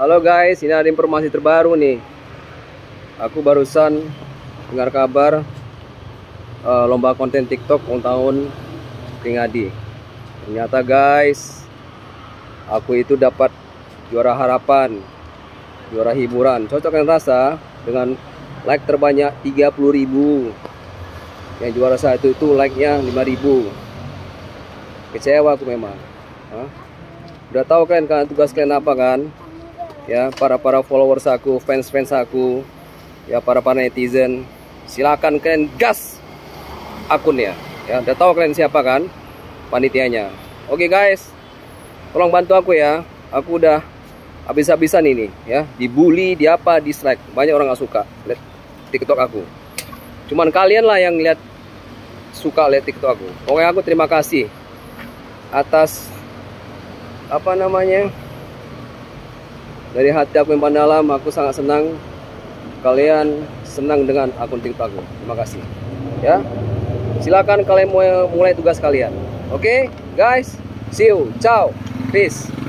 Halo guys, ini ada informasi terbaru nih. Aku barusan dengar kabar uh, lomba konten TikTok ulang tahun Pringadi. Ternyata guys, aku itu dapat juara harapan, juara hiburan. Cocok kan rasa dengan like terbanyak 30.000. Yang juara satu itu like-nya 5.000. Kecewa aku memang. Hah? Udah tahu kan kan tugas kalian apa kan? Ya para para followers aku fans fans aku ya para para netizen silakan kalian gas akunnya. Ya udah tahu kalian siapa kan? Panitianya. Oke guys. Tolong bantu aku ya. Aku udah habis-habisan ini ya. Dibully di apa dislike. Banyak orang nggak suka lihat tiktok aku. Cuman kalian lah yang lihat suka lihat tiktok aku. Pokoknya aku terima kasih atas apa namanya dari hati aku yang dalam aku sangat senang kalian senang dengan akun TikTok aku. Terima kasih. Ya. Silakan kalian mulai tugas kalian. Oke, okay? guys. See you. Ciao. Peace.